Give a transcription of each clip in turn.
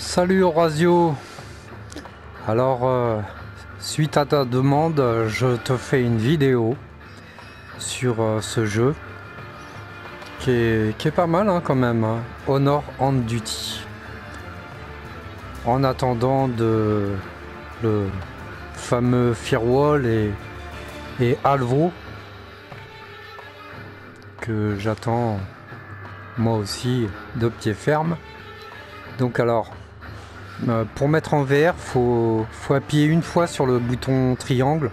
Salut Horazio. Alors, euh, suite à ta demande, je te fais une vidéo sur euh, ce jeu qui est, qui est pas mal hein, quand même. hein. Honor and Duty. En attendant de le fameux Firewall et, et Alvo que j'attends moi aussi de pied ferme. Donc alors, euh, pour mettre en VR, faut, faut appuyer une fois sur le bouton triangle.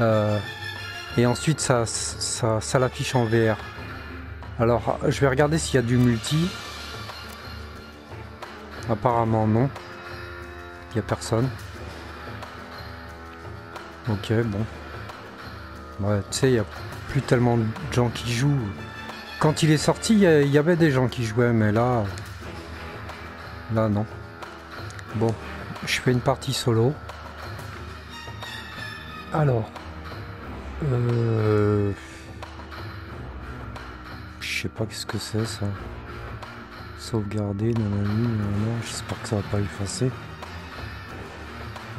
Euh, et ensuite, ça, l'affiche en VR. Alors, je vais regarder s'il y a du multi. Apparemment, non. Il n'y a personne. Ok, bon. Ouais, tu sais, il n'y a plus tellement de gens qui jouent. Quand il est sorti, il y avait des gens qui jouaient, mais là... Là, non. Bon, je fais une partie solo. Alors... Euh... Je sais pas qu'est-ce que c'est, ça. Sauvegarder, nanani, nanana. J'espère que ça va pas effacer.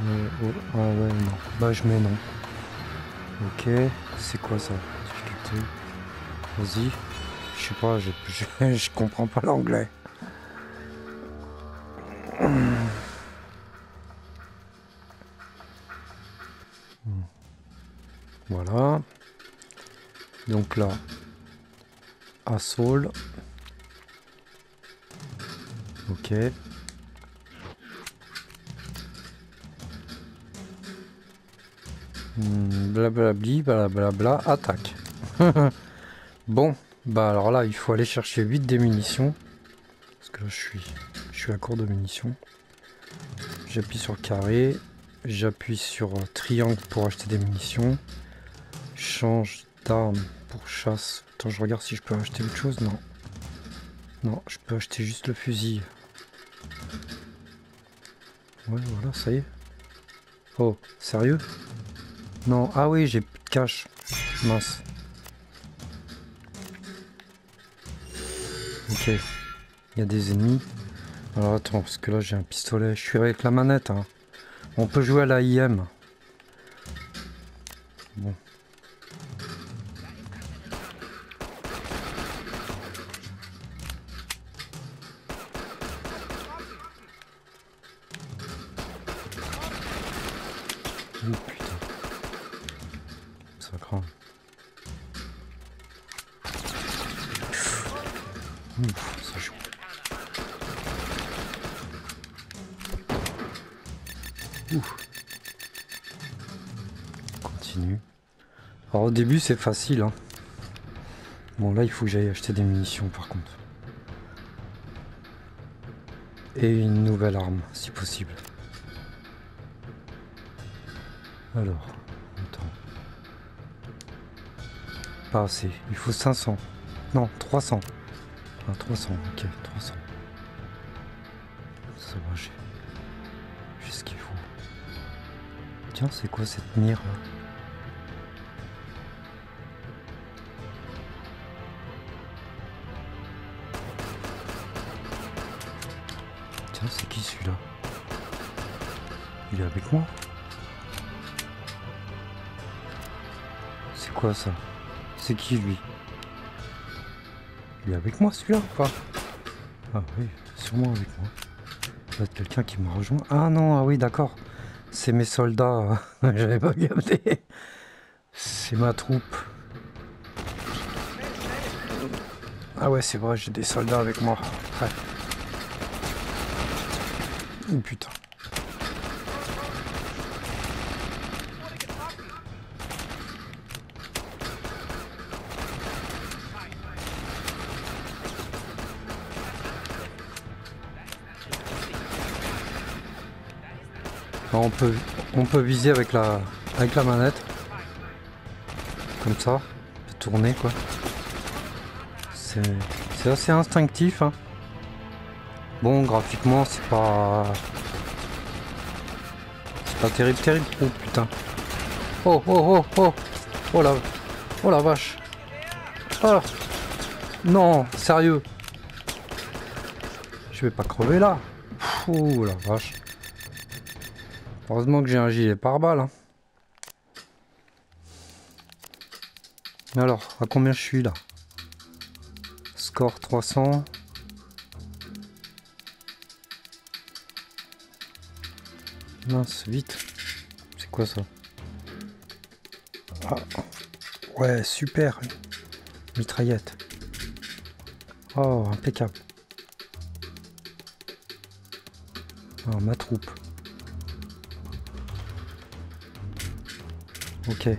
Euh, oh, ah ouais, non. Bah, je mets non. Ok, c'est quoi ça. Vas-y. Je sais pas, je, je comprends pas l'anglais. Donc là, Assault. Ok. Hmm, Blablabli, blablabla, attaque. bon, bah alors là, il faut aller chercher 8 des munitions. Parce que là, je suis, je suis à court de munitions. J'appuie sur carré. J'appuie sur triangle pour acheter des munitions. Change d'arme pour chasse. Attends, je regarde si je peux acheter autre chose. Non. Non, je peux acheter juste le fusil. Ouais, voilà, ça y est. Oh, sérieux? Non, ah oui, j'ai plus de cash. Mince. Ok. Il y a des ennemis. Alors attends, parce que là j'ai un pistolet. Je suis avec la manette. hein. On peut jouer à la IM. Ouf. Continue. Alors au début c'est facile. Hein. Bon là il faut que j'aille acheter des munitions par contre. Et une nouvelle arme si possible. Alors, attends. Pas assez. Il faut 500. Non, 300. Ah, 300, ok, 300. Ça va, j'ai... Tiens, c'est quoi cette mire là Tiens, c'est qui celui-là Il est avec moi C'est quoi ça C'est qui lui Il est avec moi celui-là ou pas Ah oui, sûrement avec moi. A quelqu'un qui m'a rejoint. Ah non, ah oui, d'accord. C'est mes soldats. J'avais pas capté. C'est ma troupe. Ah ouais, c'est vrai, j'ai des soldats avec moi. Oh putain. On peut, on peut viser avec la, avec la manette. Comme ça. Tourner quoi. C'est assez instinctif. hein. Bon, graphiquement, c'est pas. C'est pas terrible, terrible. Oh putain. Oh, oh, oh, oh. Oh la, oh la vache. Oh. Non, sérieux. Je vais pas crever là. Ouh la vache. Heureusement que j'ai un gilet pare-balles. Hein. Alors, à combien je suis là? Score 300. Mince, vite. C'est quoi ça? Ah. Ouais, super. Mitraillette. Oh, impeccable. Oh, ma troupe. Ok.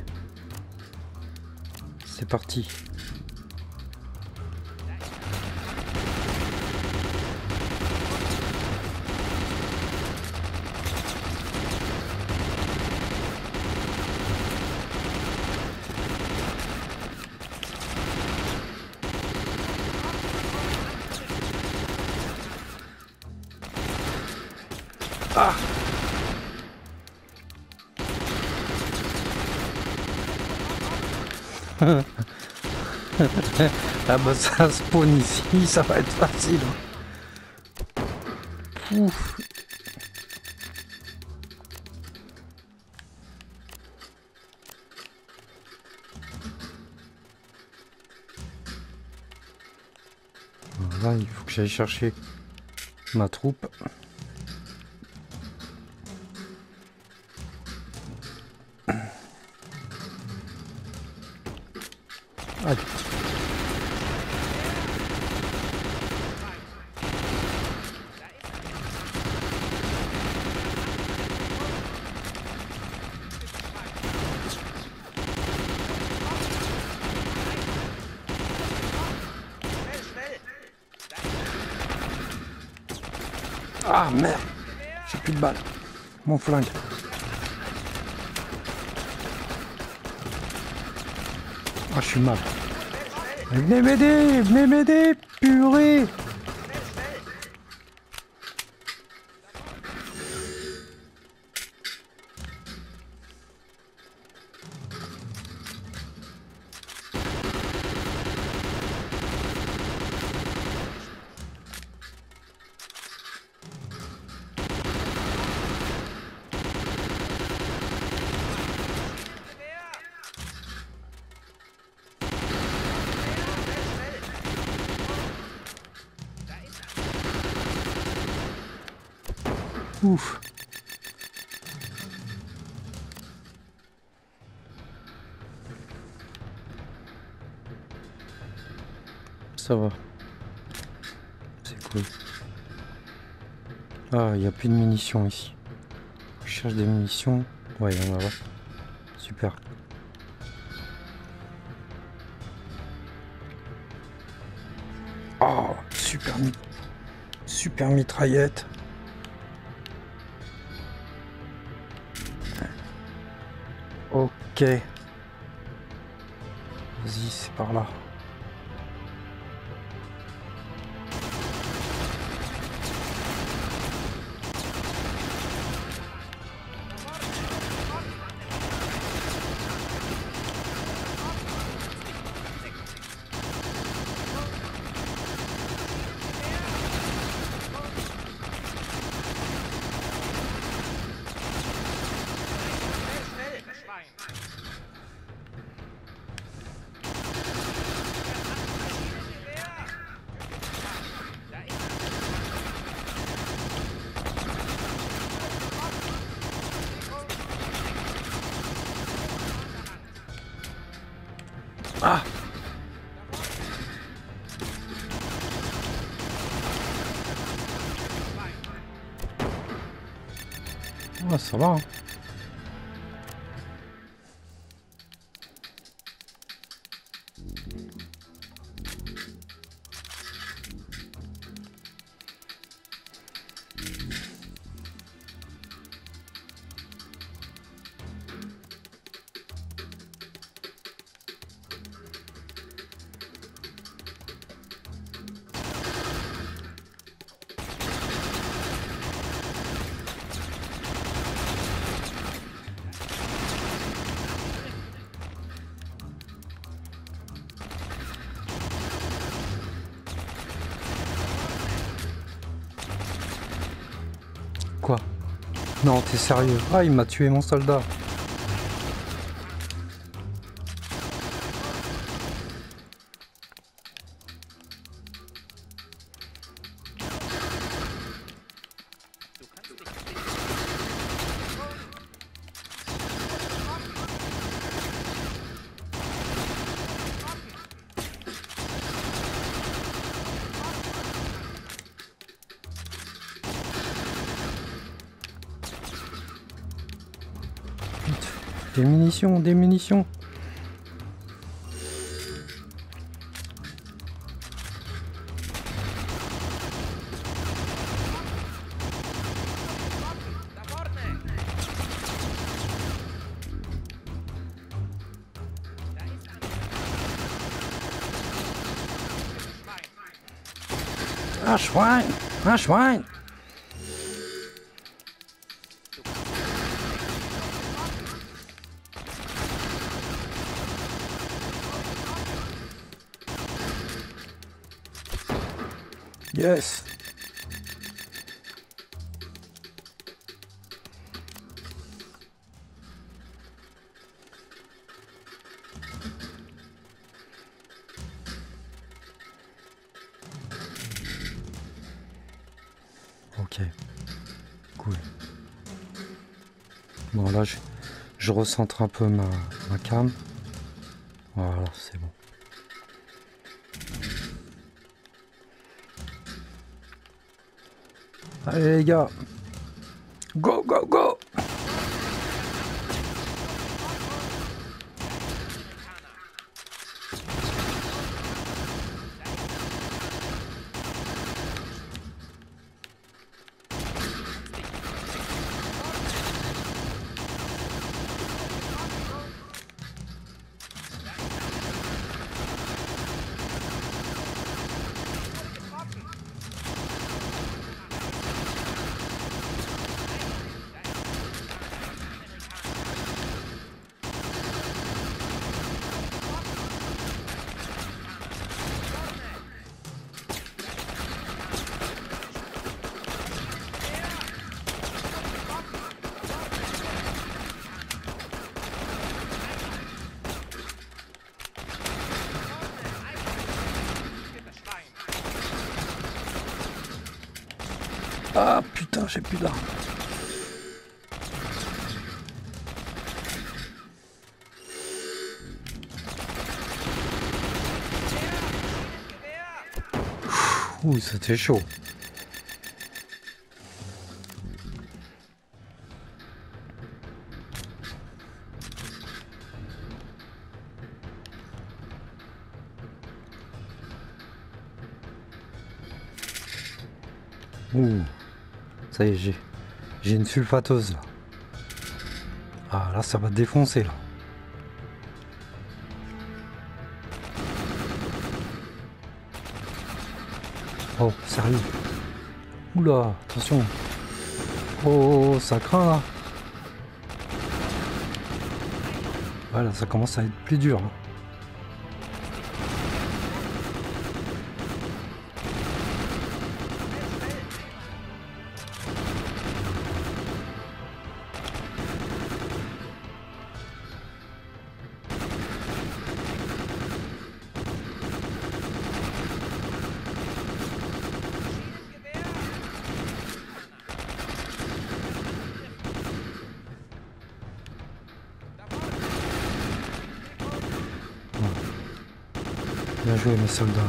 C'est parti. Ah bah ça spawn ici, ça va être facile. Ouf. Là, il faut que j'aille chercher ma troupe. Ah merde J'ai plus de balles. Mon flingue. Ah je suis mal. Venez m'aider Venez m'aider Purée Ouf. Ça va. C'est cool. Ah, il n'y a plus de munitions ici. Je cherche des munitions. Ouais, il en a là. Super. Oh, super, super mitraillette. Ok. Vas-y, c'est par là. Ah, ça va. Non, t'es sérieux Ah, il m'a tué mon soldat. Munitions, des munitions. Un Schwein Un Schwein Ok. Cool. Bon là je, je recentre un peu ma, ma cam. Voilà, c'est bon. Allez les gars. Go, go, go Ah putain, j'ai plus d'armes. Ouh, c'était chaud. Ouh. Ça y est, j'ai, une sulfateuse là. Ah là, ça va défoncer là. Oh, sérieux. Oula, attention. Oh, ça craint là. Voilà, ça commence à être plus dur. Joué mes soldats.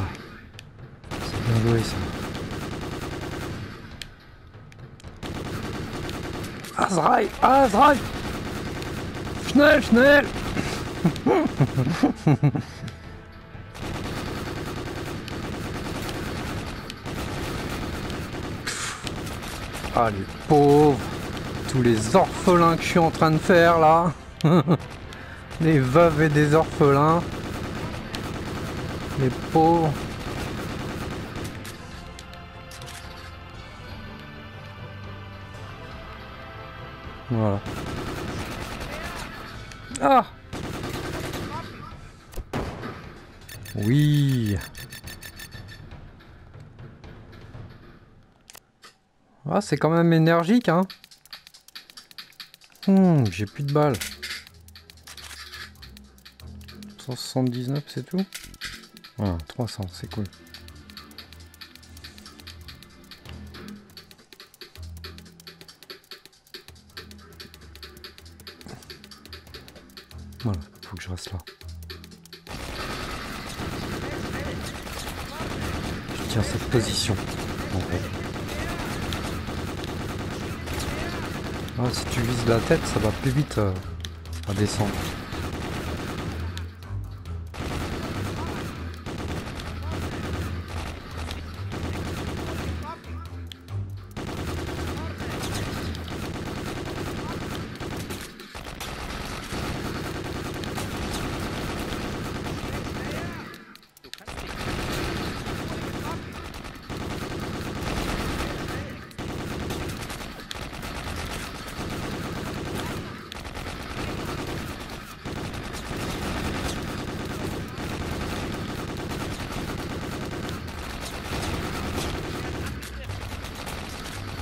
C'est bien joué ça. Azraï Azraï. Schnell, schnell. Ah les pauvres. Tous les orphelins que je suis en train de faire là. Les veuves et des orphelins les pauvres. Voilà. Ah Oui Ah, c'est quand même énergique, hein. Hmm, j'ai plus de balles. 179, c'est tout Voilà, 300, c'est cool. Voilà, faut que je reste là. Je tiens cette position, Ah, si tu vises la tête, ça va plus vite euh, à descendre.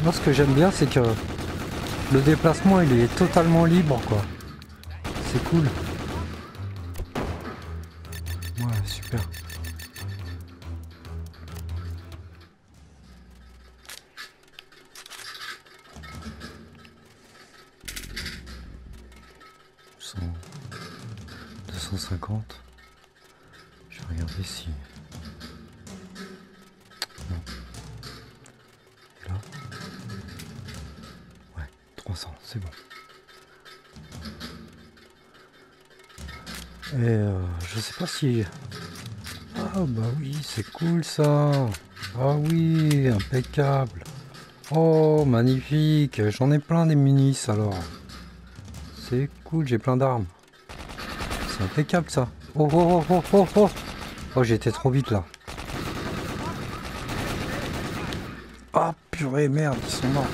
Moi ce que j'aime bien c'est que le déplacement il est totalement libre quoi. C'est cool. Ah bah oui, c'est cool ça. Ah oui, impeccable. Oh, magnifique. J'en ai plein des munis alors. C'est cool, j'ai plein d'armes. C'est impeccable ça. Oh oh oh oh oh oh Oh j'étais trop vite là. Ah purée merde, ils sont morts.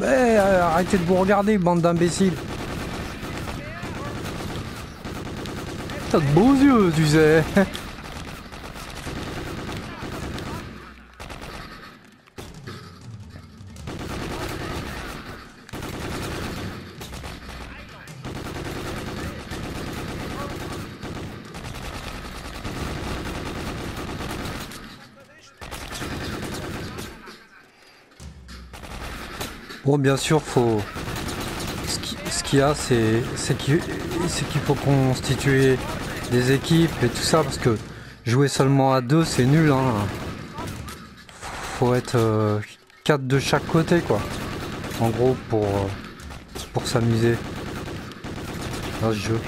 Mais euh, arrêtez de vous regarder, bande d'imbéciles. De beaux yeux, tu sais. Bon, bien sûr, faut. Ce qu'il y a, c'est qu'il faut constituer des équipes et tout ça, parce que jouer seulement à deux, c'est nul. Hein. Faut être euh, quatre de chaque côté, quoi. En gros, pour, euh, pour s'amuser dans ce jeu.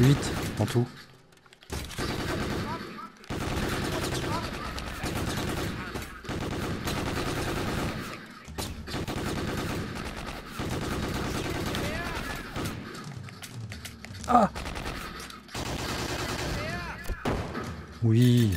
8 en tout. Oui.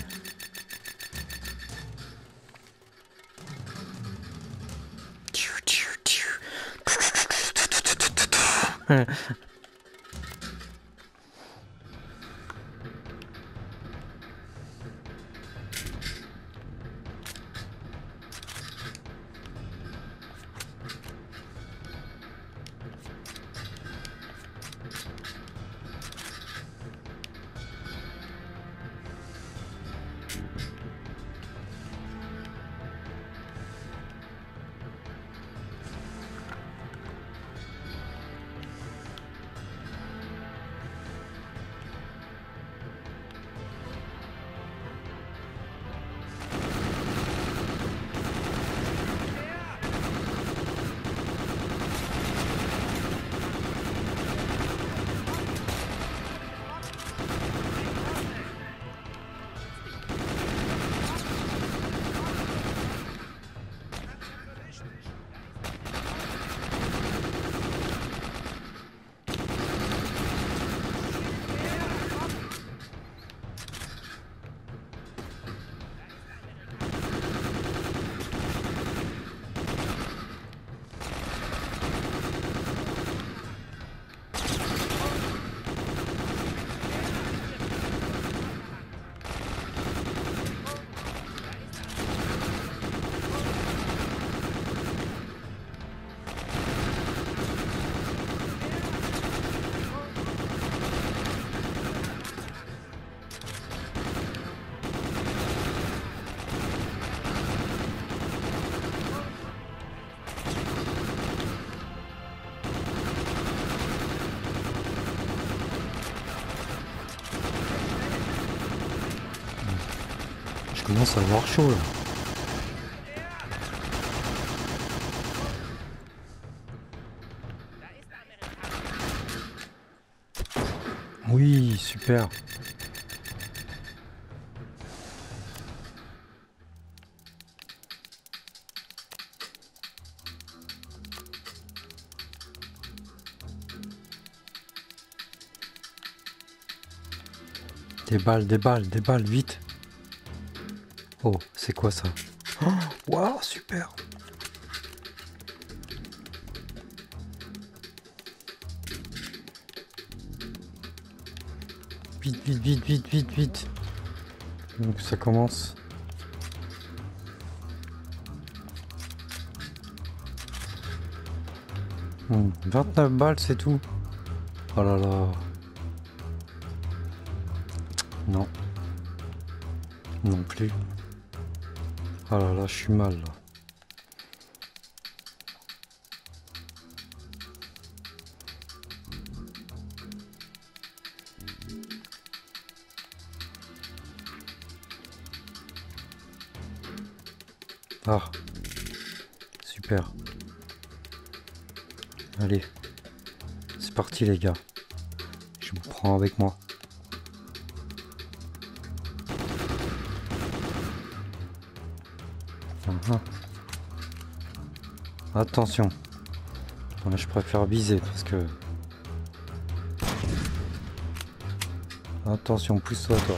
Commence à avoir chaud là. Oui, super. Des balles, des balles, des balles, vite. Oh, c'est quoi ça? Oh, Waouh, super Vite, vite, vite, vite, vite, vite. Donc ça commence. Hmm, 29 balles, c'est tout. Oh là là. Non. Non plus. Oh là là, je suis mal là. Ah. Super. Allez. C'est parti les gars. Je vous prends avec moi. Attention. je préfère viser parce que... Attention, pousse-toi toi.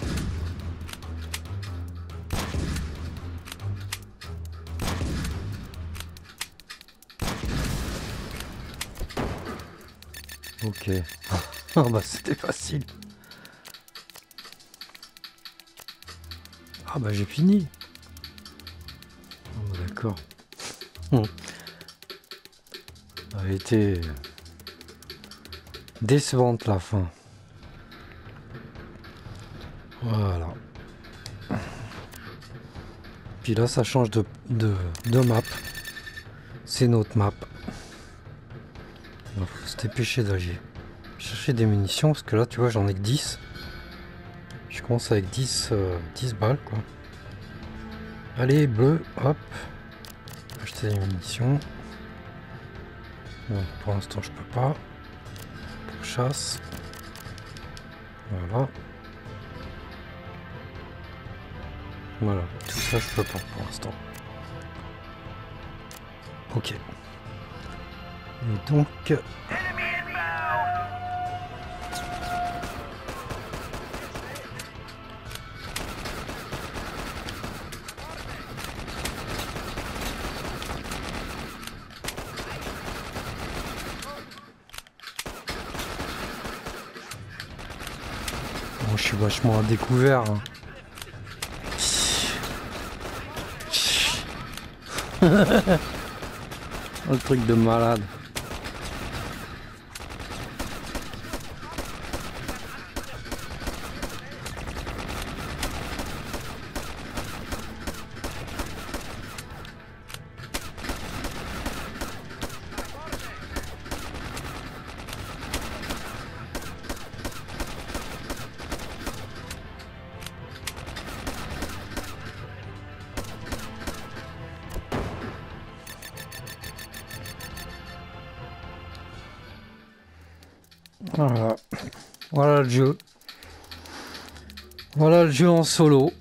Ok. oh bah c'était facile. Ah bah j'ai fini. Oh, D'accord. Hmm décevante la fin. Voilà. Puis là, ça change de, de, map. C'est notre map. Il faut se dépêcher d'aller chercher des munitions parce que là, tu vois, j'en ai que 10. Je commence avec 10, 10 euh, balles, quoi. Allez, bleu, hop. Acheter des munitions pour l'instant, je peux pas. Chasse. Voilà. Voilà, tout ça, je peux pas pour l'instant. Ok. Et donc... vachement à découvert. Un truc de malade. Voilà. Voilà le jeu. Voilà le jeu en solo.